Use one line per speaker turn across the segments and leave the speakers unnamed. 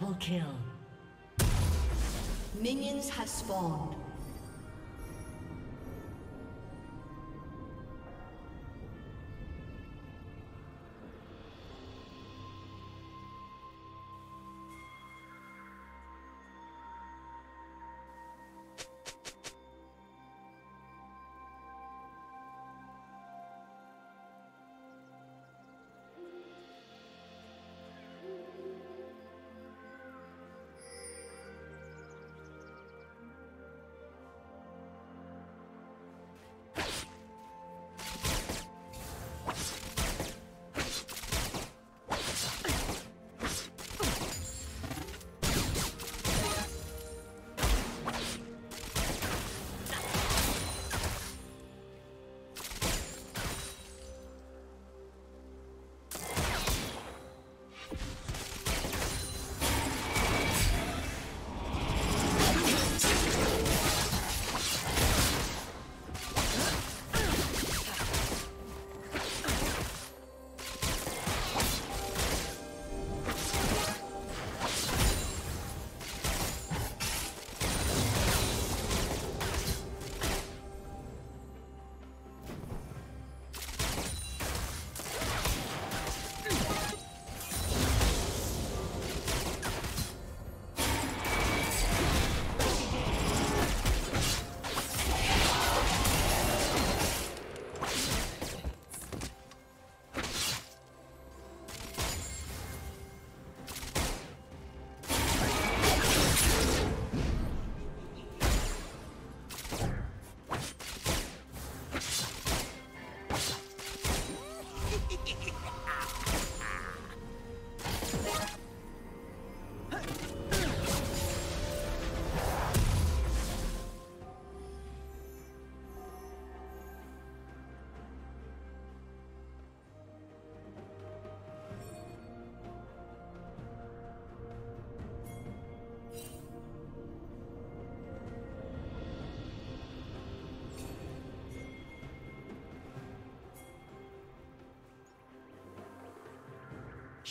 Double kill. Minions have spawned.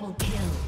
Double kill.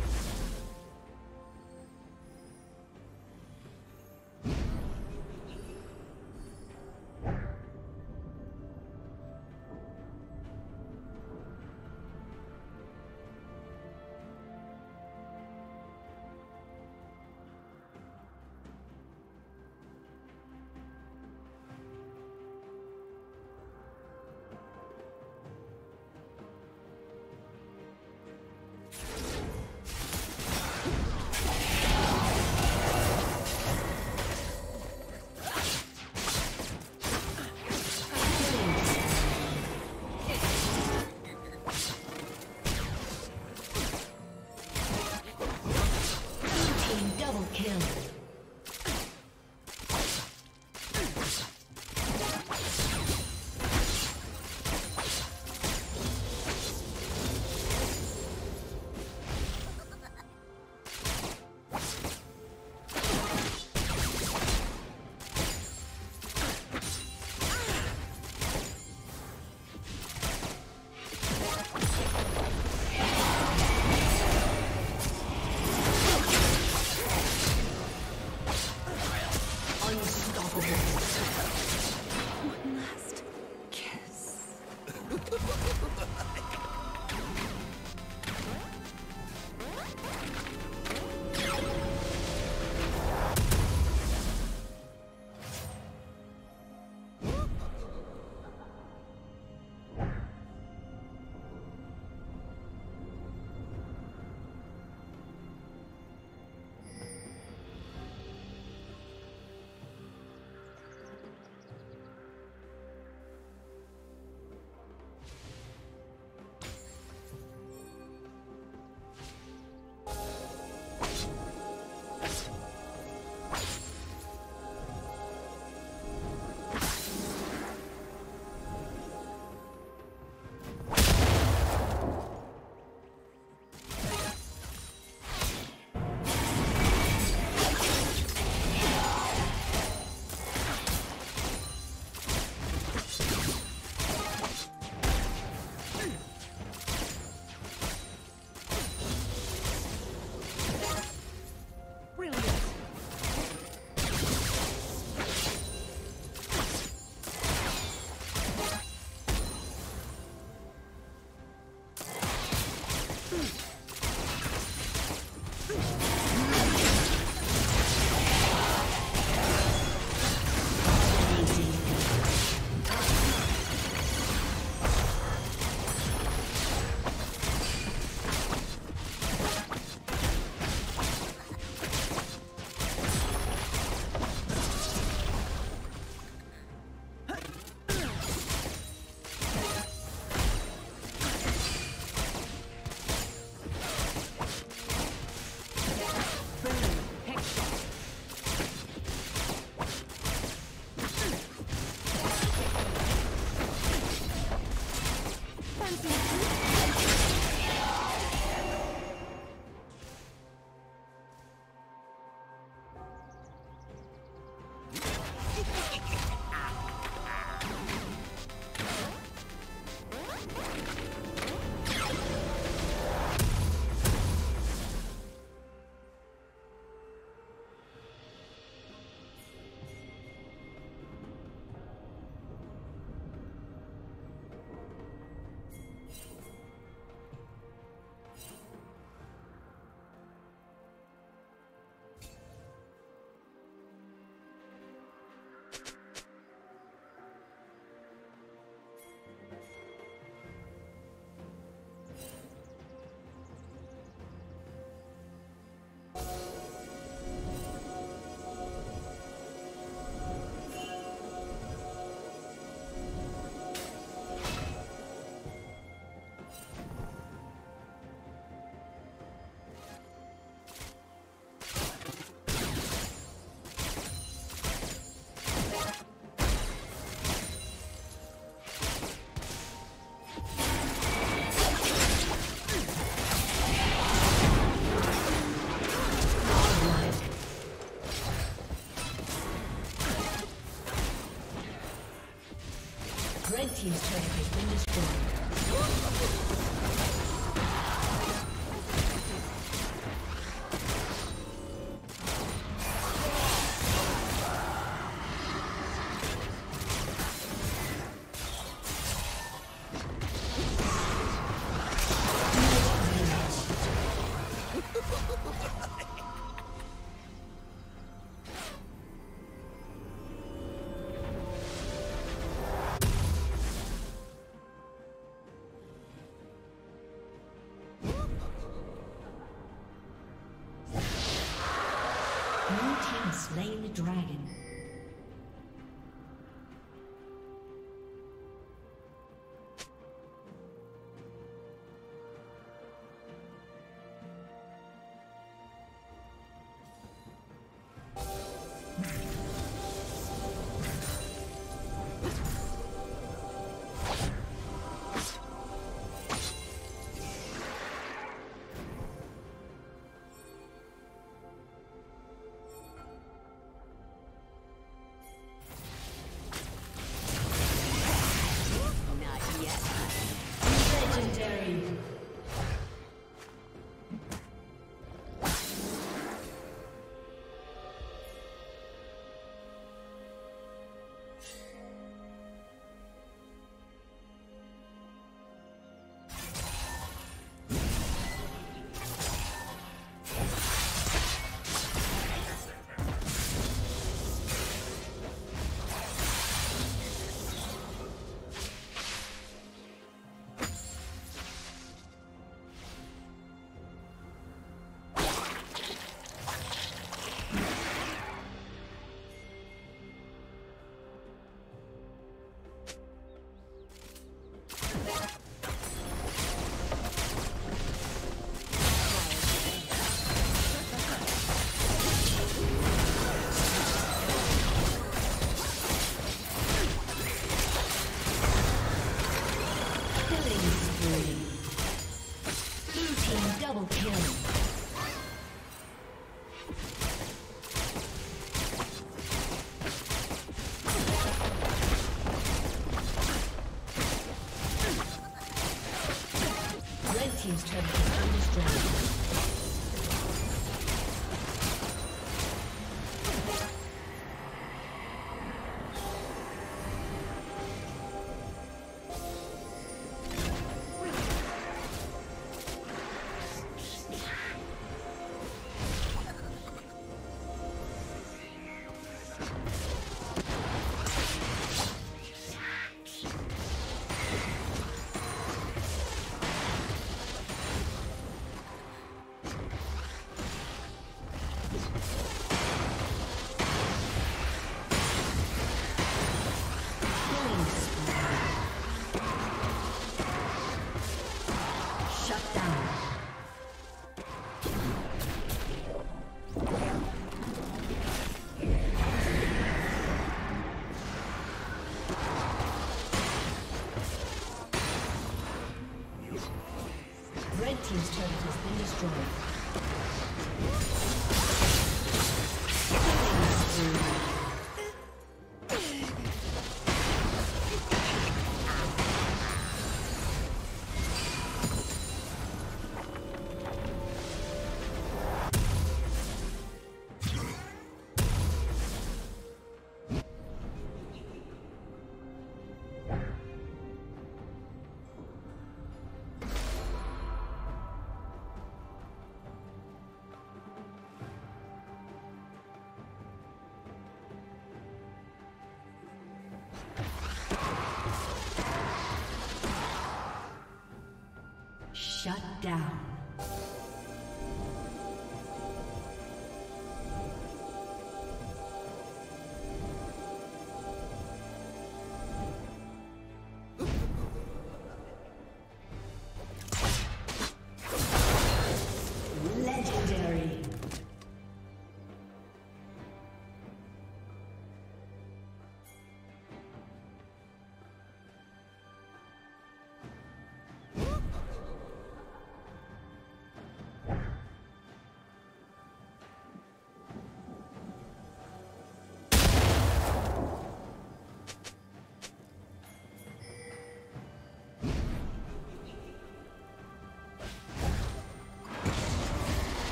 Shut down.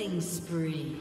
Killing spree.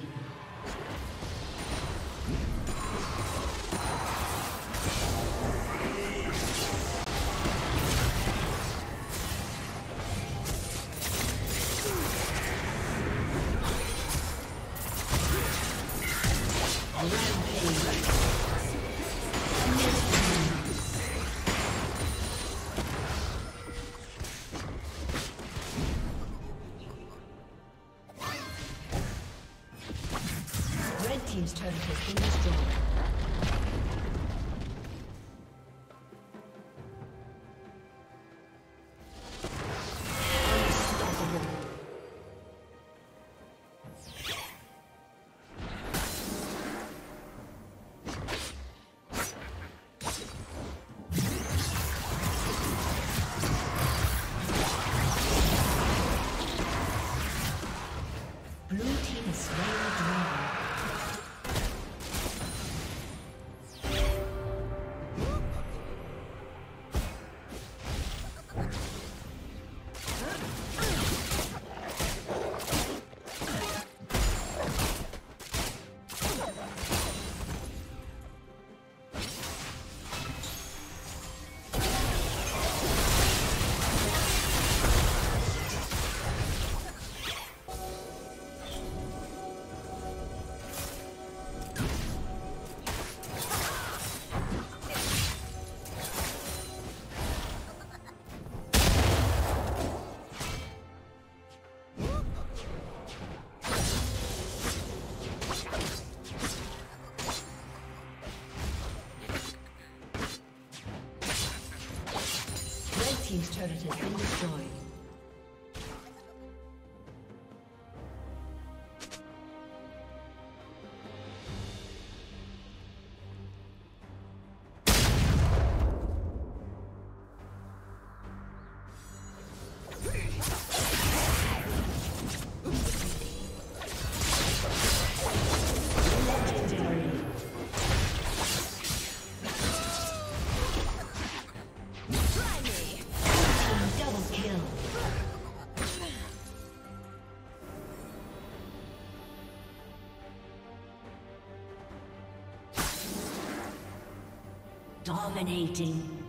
Dominating.